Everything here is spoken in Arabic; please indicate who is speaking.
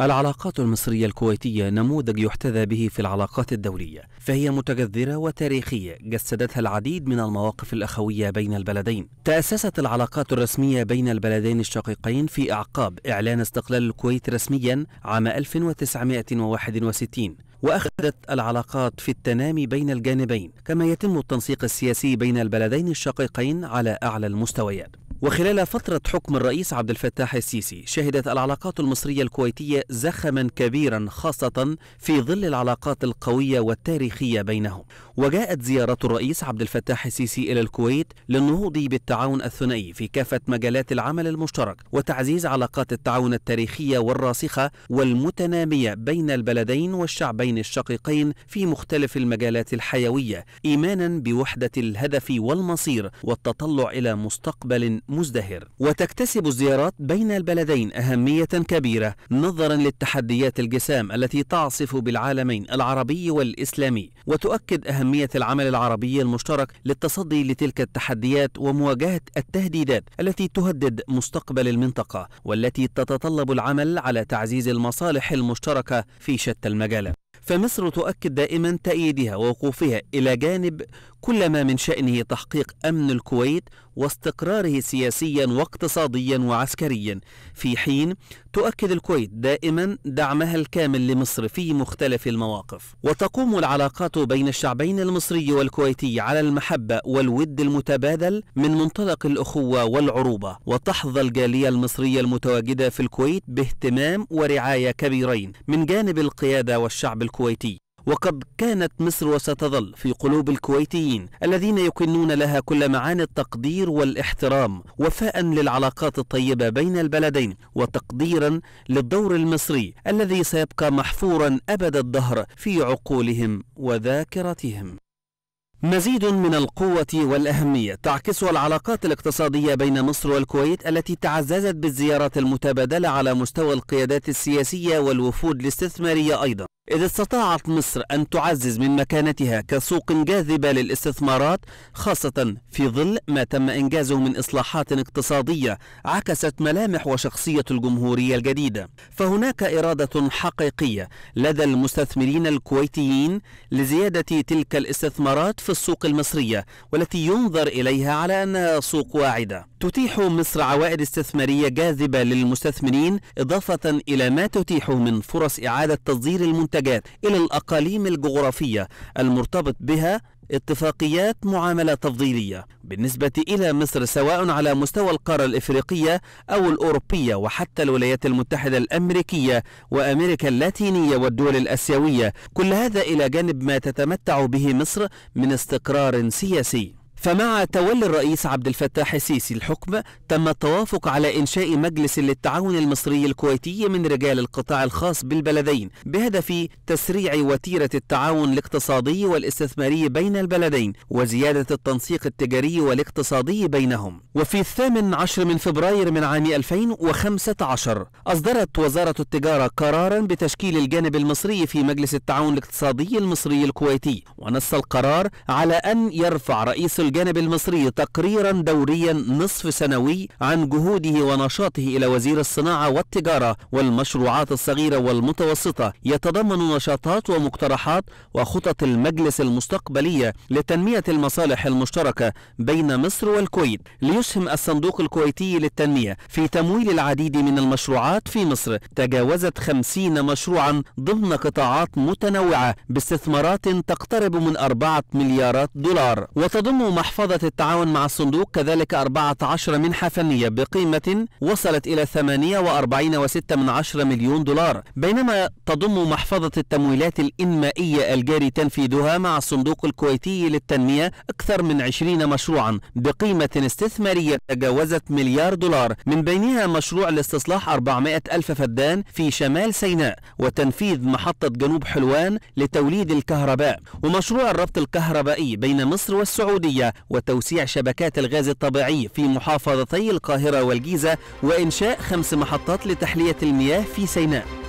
Speaker 1: العلاقات المصرية الكويتية نموذج يحتذى به في العلاقات الدولية، فهي متجذرة وتاريخية جسدتها العديد من المواقف الأخوية بين البلدين. تأسست العلاقات الرسمية بين البلدين الشقيقين في أعقاب إعلان استقلال الكويت رسميا عام 1961 وأخذت العلاقات في التنامي بين الجانبين كما يتم التنسيق السياسي بين البلدين الشقيقين على أعلى المستويات وخلال فترة حكم الرئيس عبد الفتاح السيسي شهدت العلاقات المصرية الكويتية زخما كبيرا خاصة في ظل العلاقات القوية والتاريخية بينهم. وجاءت زيارة الرئيس عبد الفتاح السيسي إلى الكويت للنهوض بالتعاون الثنائي في كافة مجالات العمل المشترك وتعزيز علاقات التعاون التاريخية والراسخة والمتنامية بين البلدين والشعبين الشقيقين في مختلف المجالات الحيوية إيمانا بوحدة الهدف والمصير والتطلع إلى مستقبل مزدهر. وتكتسب الزيارات بين البلدين أهمية كبيرة نظرا للتحديات الجسام التي تعصف بالعالمين العربي والإسلامي. وتؤكد أهمية العمل العربي المشترك للتصدي لتلك التحديات ومواجهة التهديدات التي تهدد مستقبل المنطقة والتي تتطلب العمل على تعزيز المصالح المشتركة في شتى المجالات فمصر تؤكد دائما تأييدها ووقوفها إلى جانب كل ما من شأنه تحقيق أمن الكويت واستقراره سياسيا واقتصاديا وعسكريا. في حين تؤكد الكويت دائما دعمها الكامل لمصر في مختلف المواقف. وتقوم العلاقات بين الشعبين المصري والكويتي على المحبة والود المتبادل من منطلق الأخوة والعروبة. وتحظى الجالية المصرية المتواجدة في الكويت باهتمام ورعاية كبيرين من جانب القيادة والشعب الكويتي. وقد كانت مصر وستظل في قلوب الكويتيين الذين يكنون لها كل معاني التقدير والاحترام وفاء للعلاقات الطيبة بين البلدين وتقديرا للدور المصري الذي سيبقى محفورا أبد الدهر في عقولهم وذاكرتهم. مزيد من القوة والأهمية تعكسها العلاقات الاقتصادية بين مصر والكويت التي تعززت بالزيارات المتبادلة على مستوى القيادات السياسية والوفود الاستثمارية أيضا. إذ استطاعت مصر أن تعزز من مكانتها كسوق جاذبة للاستثمارات خاصة في ظل ما تم إنجازه من إصلاحات اقتصادية عكست ملامح وشخصية الجمهورية الجديدة. فهناك إرادة حقيقية لدى المستثمرين الكويتيين لزيادة تلك الاستثمارات في السوق المصرية والتي ينظر إليها على أنها سوق واعدة. تتيح مصر عوائد استثمارية جاذبة للمستثمرين إضافة إلى ما تتيح من فرص إعادة تصدير المنتجات إلى الأقاليم الجغرافية المرتبط بها اتفاقيات معاملة تفضيلية بالنسبة إلى مصر سواء على مستوى القارة الإفريقية أو الأوروبية وحتى الولايات المتحدة الأمريكية وأمريكا اللاتينية والدول الأسيوية. كل هذا إلى جانب ما تتمتع به مصر من استقرار سياسي. فمع تولي الرئيس عبد الفتاح السيسي الحكم تم التوافق على إنشاء مجلس للتعاون المصري الكويتي من رجال القطاع الخاص بالبلدين بهدف تسريع وتيرة التعاون الاقتصادي والاستثماري بين البلدين وزيادة التنسيق التجاري والاقتصادي بينهم. وفي الثامن عشر من فبراير من عام 2015 أصدرت وزارة التجارة قرارا بتشكيل الجانب المصري في مجلس التعاون الاقتصادي المصري الكويتي ونص القرار على أن يرفع رئيس الجانب المصري تقريرا دوريا نصف سنوي عن جهوده ونشاطه إلى وزير الصناعة والتجارة والمشروعات الصغيرة والمتوسطة. يتضمن نشاطات ومقترحات وخطط المجلس المستقبلية لتنمية المصالح المشتركة بين مصر والكويت. ليسهم الصندوق الكويتي للتنمية في تمويل العديد من المشروعات في مصر. تجاوزت خمسين مشروعا ضمن قطاعات متنوعة باستثمارات تقترب من أربعة مليارات دولار. وتضم محفظة التعاون مع الصندوق كذلك 14 منحة فنية بقيمة وصلت إلى 48.6 من عشرة مليون دولار. بينما تضم محفظة التمويلات الإنمائية الجاري تنفيذها مع الصندوق الكويتي للتنمية أكثر من 20 مشروعا بقيمة استثمارية تجاوزت مليار دولار. من بينها مشروع لاستصلاح 400 ألف فدان في شمال سيناء وتنفيذ محطة جنوب حلوان لتوليد الكهرباء. ومشروع الربط الكهربائي بين مصر والسعودية وتوسيع شبكات الغاز الطبيعي في محافظتي القاهرة والجيزة وإنشاء خمس محطات لتحلية المياه في سيناء.